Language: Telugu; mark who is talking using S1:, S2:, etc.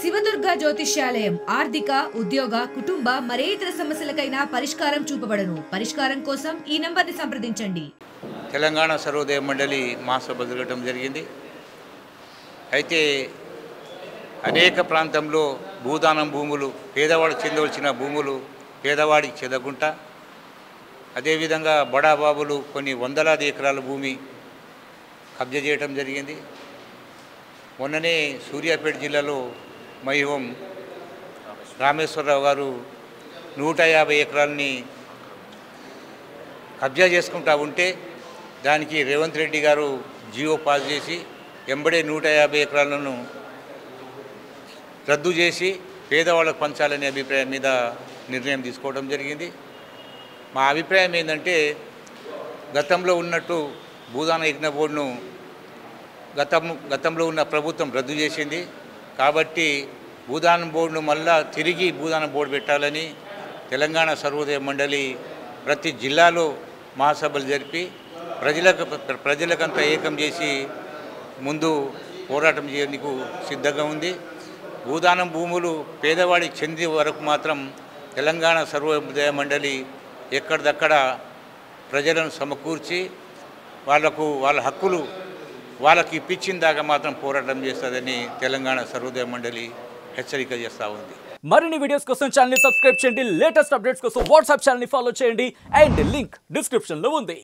S1: శివదుర్గ జ్యోతిష్యాలయం ఆర్థిక ఉద్యోగ కుటుంబ మరే ఇతర సమస్యలకైనా పరిష్కారం చూపబడను. పరిష్కారం కోసం ఈ నంబర్ని సంప్రదించండి.
S2: తెలంగాణ సర్వోదయ మండలి మహాసభ జరగడం జరిగింది. అయితే అనేక ప్రాంతంలో భూదానం భూములు పేదవాడు చెందవలసిన భూములు పేదవాడికి చెందకుండా అదేవిధంగా బడాబాబులు కొన్ని వందలాది ఎకరాల భూమి కబ్జా చేయటం జరిగింది. మొన్ననే సూర్యాపేట జిల్లాలో మైహోం రామేశ్వరరావు గారు నూట యాభై ఎకరాలని కబ్జా చేసుకుంటా ఉంటే దానికి రేవంత్ రెడ్డి గారు జియో పాస్ చేసి ఎంబడే నూట యాభై ఎకరాలను రద్దు చేసి పేదవాళ్ళకు పంచాలనే అభిప్రాయం మీద నిర్ణయం తీసుకోవడం జరిగింది. మా అభిప్రాయం ఏంటంటే గతంలో ఉన్నట్టు భూదాన యజ్ఞ బోర్డును గతం గతంలో ఉన్న ప్రభుత్వం రద్దు చేసింది. కాబట్టి భూదాన బోర్డును మళ్ళా తిరిగి భూదాన బోర్డు పెట్టాలని తెలంగాణ సర్వోదయ మండలి ప్రతి జిల్లాలో మహాసభలు జరిపి ప్రజలకు ప్రజలకంతా ఏకం చేసి ముందు పోరాటం చేయడానికి సిద్ధంగా ఉంది. భూదానం భూములు పేదవాడికి చెంది వరకు మాత్రం తెలంగాణ సర్వోదయ మండలి ఎక్కడిదక్కడ ప్రజలను సమకూర్చి వాళ్ళకు వాళ్ళ హక్కులు వాళ్ళకి ఇప్పించిన దాకా మాత్రం పోరాటం చేస్తుందని తెలంగాణ సర్వోదయ మండలి హెచ్చరిక చేస్తూ ఉంది.
S3: మరిన్ని వీడియోస్ కోసం ఛానల్ సబ్స్క్రైబ్ చేయండి. లేటెస్ట్ అప్డేట్స్ కోసం వాట్సాప్ ఛానల్ ఫాలో చేయండి. అండ్ లింక్ డిస్క్రిప్షన్లో ఉంది.